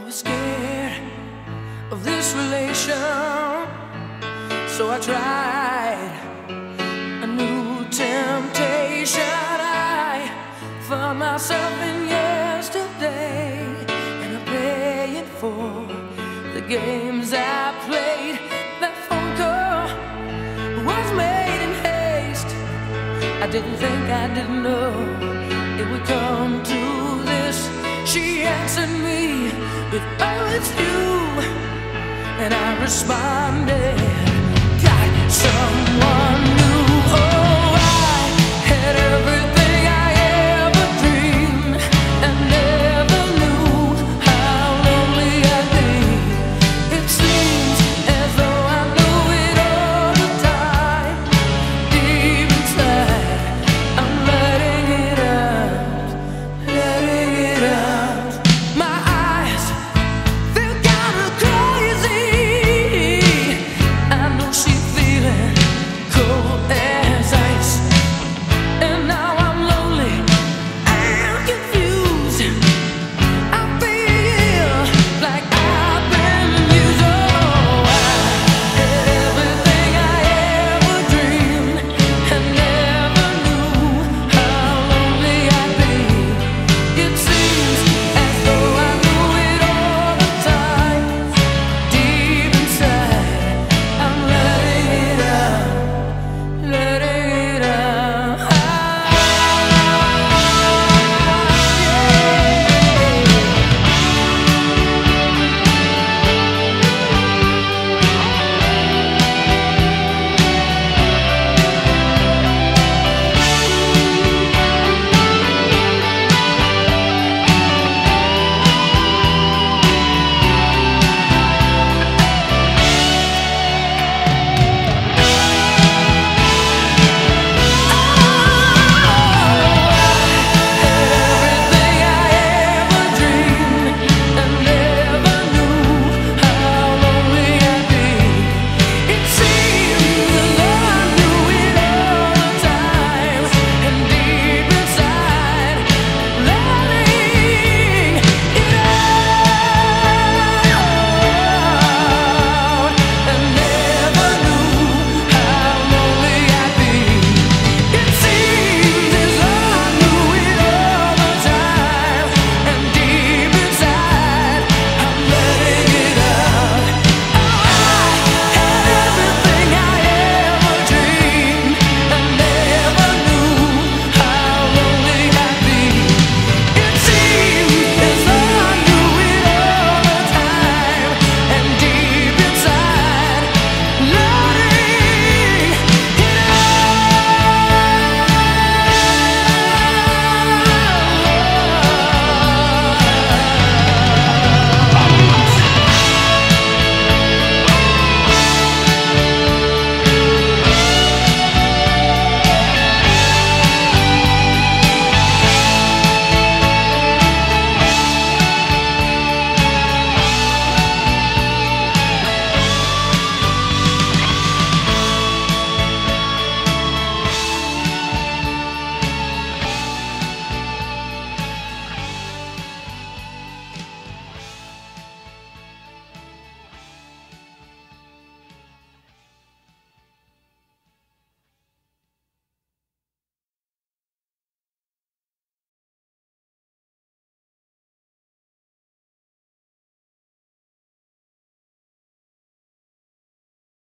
was scared of this relation, so I tried a new temptation. I found myself in yesterday, and I'm paying for the games I played. That phone call was made in haste. I didn't think I didn't know She answered me with, Oh, it's you. And I responded, Got someone